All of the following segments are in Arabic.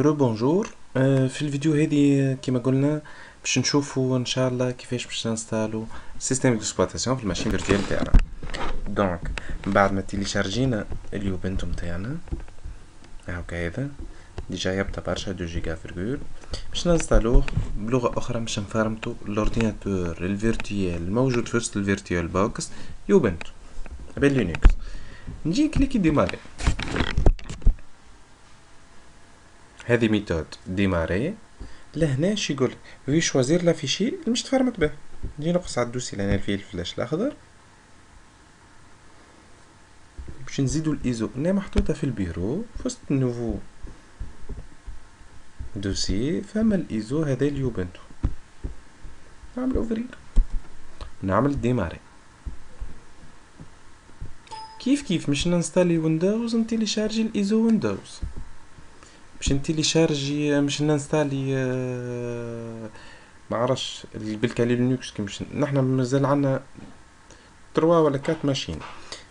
Re bonjour آه، في الفيديو هذه كما قلنا باش نشوفوا إن شاء الله كيفاش باش نستالو système d'exploitation في ال machine virtuelle تاعنا. Donc بعد ما تيليشارجينا ال Ubuntu نتاعنا هاكا هذا déjà يبدا برشا de gigas فيرغول باش ننستالوه بلغة أخرى باش نفرمتو ال ordinateur ال virtuel الموجود في وسط ال VirtualBox Ubuntu بال Linux نجي cliquer démarrer هذه méthode démarrer لهنا مش يقول لي choisir le fichier اللي مش تفرمت به. نجي نقص على ال dossier لهنا فيه ال flèche الأخضر. باش نزيدو الإيزو هنا محطوطة في البيرو في وسط ال nouveau dossier فما الإيزو هذا ال Ubuntu. نعمل ouvrir نعمل démarrer كيف كيف؟ مش ننستالي Windows نتيليشارجي ال ISO Windows. باش نتيليشارجي باش ننستالي آه، ما عرفش بال Kali Linux كي مش نحنا مازال عندنا trois ولا quatre machines.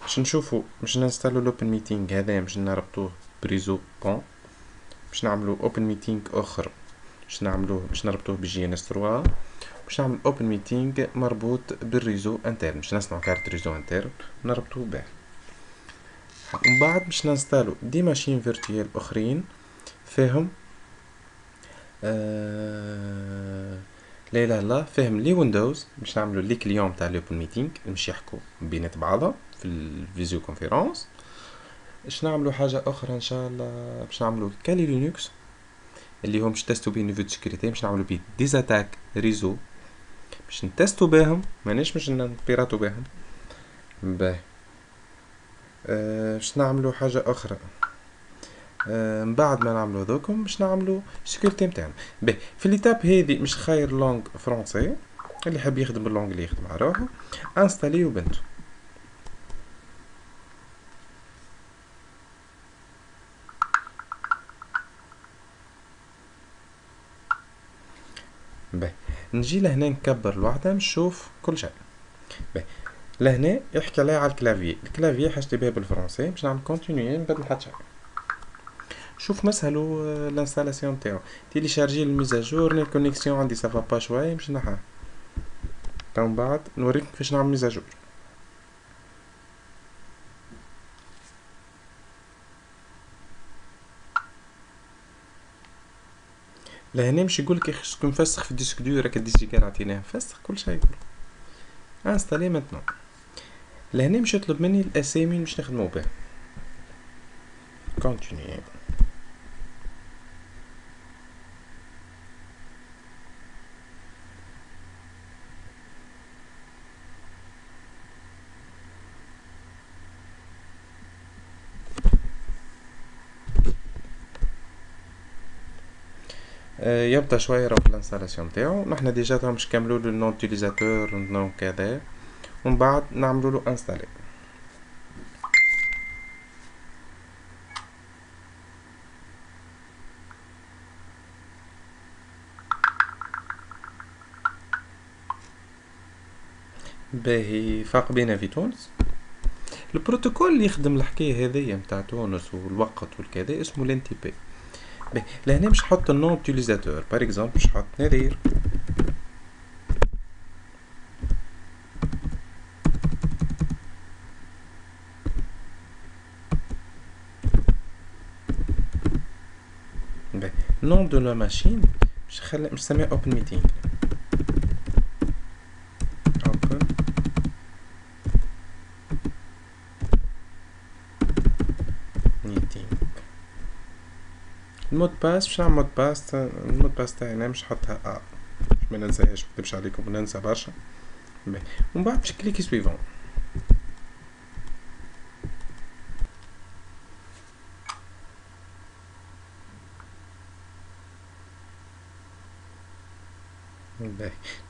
باش نشوفو باش ننستالو l'OpenMeeting هذا باش نربطوه ب réseau pont. باش نعملو OpenMeeting آخر باش نعملوه باش نربطوه ب GNS 3 باش نعمل OpenMeeting مربوط بال réseau interne باش نصنعو carte réseau interne نربطوه به. ومن بعد باش ننستالو des machines virtuelles أخرين. فيهم آه لا إله إلا فيهم les Windows. باش نعملو les clients تاع l'OpenMeeting باش يحكوا بينات بعضها في ال visioconférence باش نعملو حاجة أخرى إن شاء الله باش نعملو Kali Linux اللي هم باش تستو بيه niveau sécurité باش نعملو بيه des attaques réseau. باش نتستو بهم مانيش باش نبيراتو بهم باهي. أه باش نعملو حاجة أخرى. من بعد ما نعملو هذوكم باش نعملو sécurité نتاعنا باهي في l'étape هذه مش choisir langue français اللي حاب يخدم بال langue اللي يخدم على روحه installer Ubuntu باهي نجي لهنا نكبر الوحدة نشوف كل شيء. باهي لهنا يحكي عليها على الكلافي. الكلافي حاجتي بها بالفرنسي باش نعمل كونتينيي نبدل حتى شيء. شوف مسهلو الانستالاسيون تاعو تيليشارجي الميزاجور الكونيكسيون عندي سافا با شوية باش نحاها تو من بعد نوريك كيفاش نعمل ميزاجور. لهنا مش يقولك خصك نفسخ في ال disque dur راك ال disque dur عطيناه. فسخ كل شيء يقول. installer maintenant لهنا مش يطلب مني الاسامي اللي باش نخدمو بها continuer يبدا شوية راه في ال installation نتاعو نحنا déjà تو باش نكملو له ال nom utilisateur ال nom كذا ومن بعد نعملو له installer باهي فاق بينا في تونس. البروتوكول اللي يخدم الحكاية هذيا نتاع تونس والوقت والكذا اسمه ال NT لهنا مش نحط ال nom utilisateur par exemple مش نحط نذير. nom de la machine مش خلي مش سميها OpenMeeting ال mot de passe باش نعمل mot de passe ال mot de passe تاعي أنا مش نحطها ا باش ما ننساهاش مكتبش عليكم ننسى برشا. ومن بعد باش cliquer suivant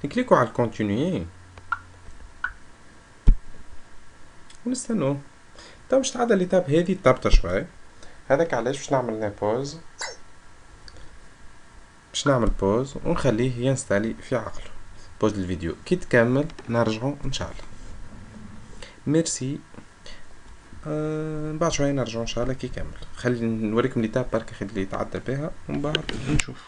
نكليكو على ال continuer ونستنو تو باش تعدى l'étape هادي تابطة شوي. هذاك علاش باش نعمل pause باش نعمل pause ونخليه ي installer في عقله. pause الفيديو. كي تكمل نرجعو إن شاء الله. ميرسي آه بعد شوية نرجعوا إن شاء الله كي كامل خلي نوريكم l'étape برك اللي يتعدى بها ومن بعد نشوف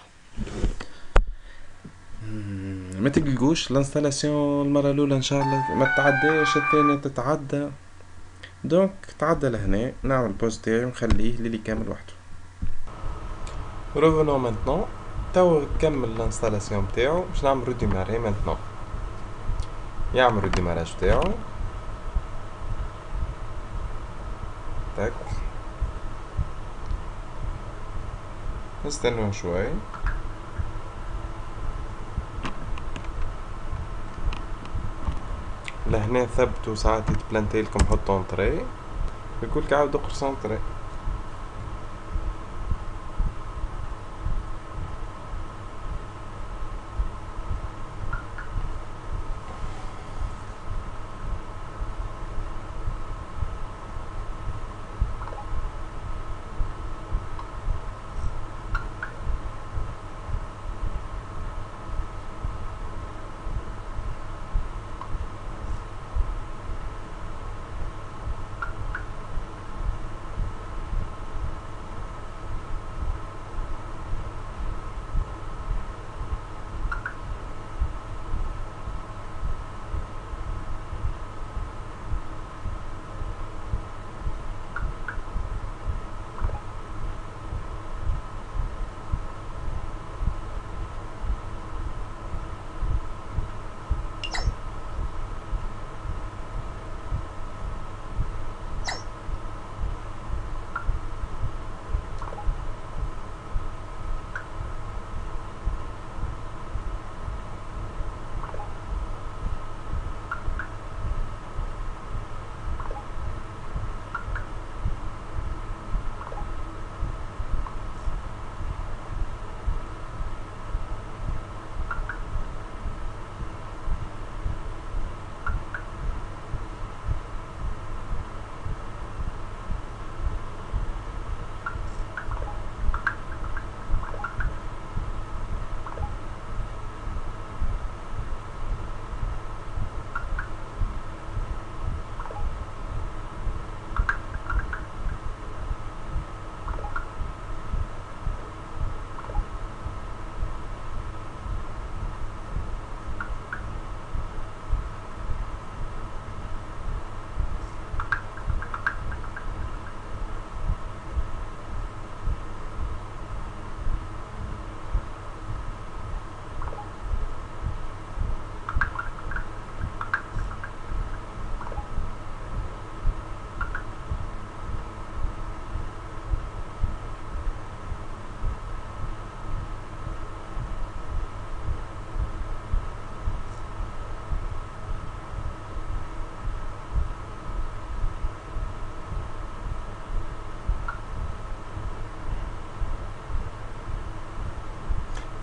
ما تقلقوش ال installation المرة الأولى إن شاء الله؟ ما تعداش الثانية تتعدى. donc تعدى لهنا. نعمل pause تاعي ونخليه للي كامل وحده. Revenons maintenant. تو كمل ال installation بتاعو باش نعمل redémarrer maintenant يعمل redémarrage بتاعو. تاك نستنوا شوي. لهنا ثبتوا ساعات يتبلانتيلكم حطوا entrée لك عاود اقرص entrée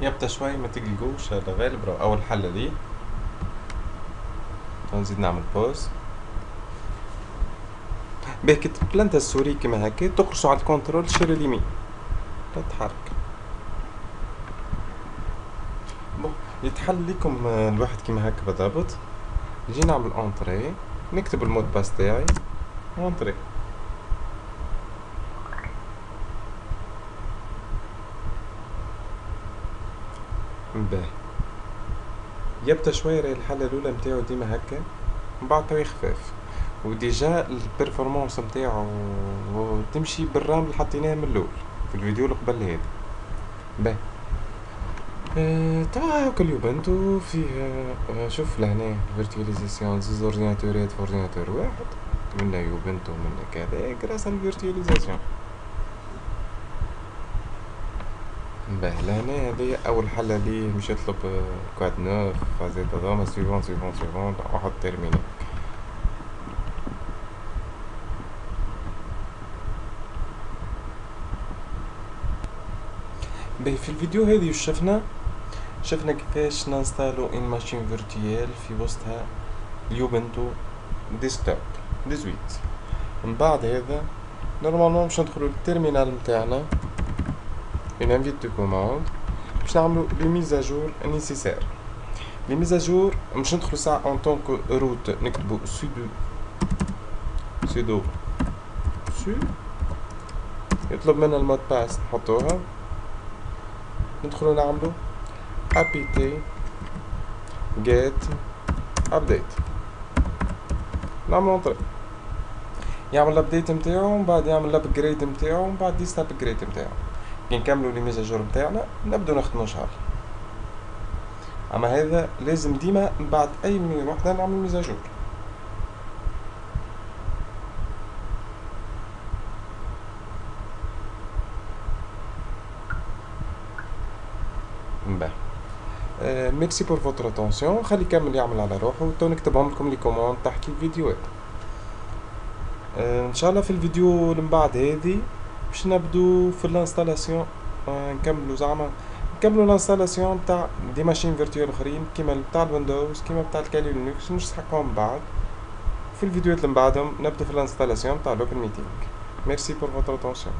يبدا شوي ما تقلقوش هذا غالب راهو أول حلة دي نزيد نعمل pause باهي كي تبلانتا ال souris كيما هكا. تخرجوا على ال contrôle شير اليمين لا تحرك. bon يتحل لكم الواحد كيما هكا بالضبط. نجي نعمل entrée نكتب ال mot de passe تاعي. entrée باهي يبدأ شوية راهي الحالة الأولى نتاعو ديما هكا من بعد تو خفاف. و déjà ال performance نتاعو تمشي بال RAM اللي حطيناه من الأول في الفيديو اللي قبل هذا. باهي آه توا هاكا ال Ubuntu فيه آه شوف لهنا virtualisation زوز اورديناتورات في ordinateur واحد. منا Ubuntu منا كذا كراس ال virtualisation باهي لهنا هذه أول حلة ليه مش يطلب quoi de neuf فازيت هذوما suivant suivant suivant وحط terminer باهي في الفيديو وش شفنا؟ شفنا كيفاش ننستالو une machine virtuelle في وسطها ال Ubuntu desktop 18 من بعد هذا normalement باش ندخلو لل terminal نتاعنا. Une invite de commande. باش نعملو لي ميزاجور نيسيسير لي ميزاجور باش ندخلو ساعة en tant que root نكتبو sudo sudo su يطلب منا ال mot de passe نحطوها ندخلو نعملو apt get. Update. نعملو entrée يعمل ال update نتاعو ومن بعد يعمل ال upgrade نتاعو ومن بعد dist upgrade نتاعو كي نكملو les mises à jour نتاعنا نبدو نخدمو شهر أما هذا لازم ديما بعد أي وحدة نعمل mise à jour باهي merci pour votre attention خلي كامل يعمل على روحه تو نكتبهم لكم les commandes تحت الفيديوهات. إن شاء الله في الفيديو اللي من بعد هذه باش نبدو في ال installation نكملو زعما. نكملو ال installation تاع des machines virtuelles أخرين كيما تاع ال Windows كيما تاع ال Kali Linux نسحقهم بعد. في الفيديوهات اللي من بعدهم نبدو في ال installation تاع l'OpenMeetings. merci pour votre attention